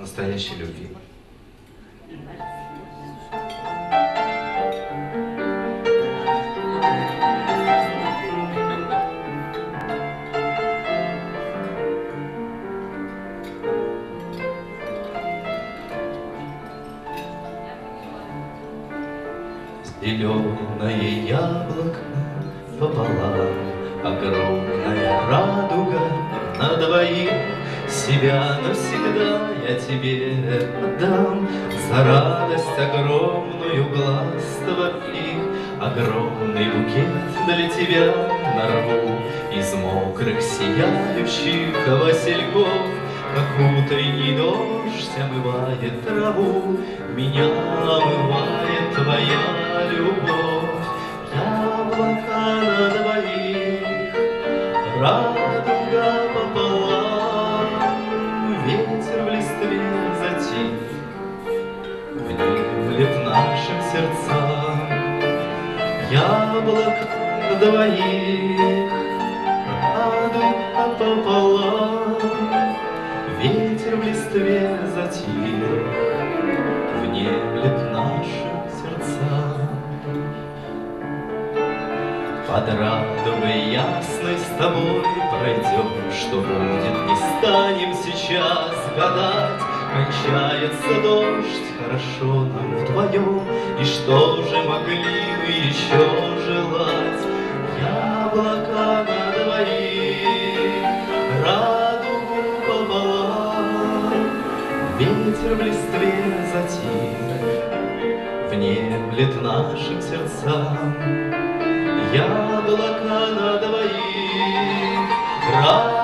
о настоящей любви. Зеленое яблоко пополам, Огромная радуга на двоих. Себя навсегда я тебе отдам За радость огромную глаз твоих. Огромный букет для тебя нарву Из мокрых сияющих васильков, Как утренний дождь омывает траву, Меня омывает твоя любовь. Яблоко на двоих, радуга Яблоко на двоих, радуга пополам, Ветер в листве затих, Внемлет нашим сердцам. Под радугой ясной с тобой пройдем, Что будет, не станем сейчас гадать. Кончается дождь, хорошо нам вдвоем, И что же могли мы еще желать? Яблоко на двоих, радугу пополам, Ветер в листве затих, внемлет нашим сердцам. Яблоко на двоих, радуга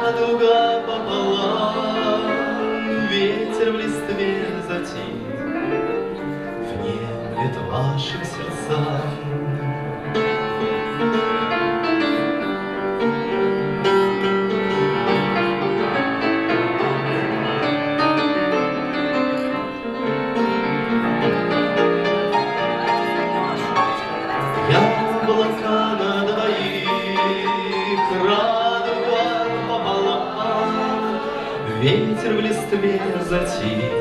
Ветер в листве затих,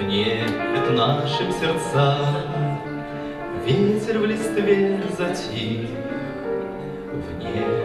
внемлет нашим сердцам. Ветер в листве затих, нашим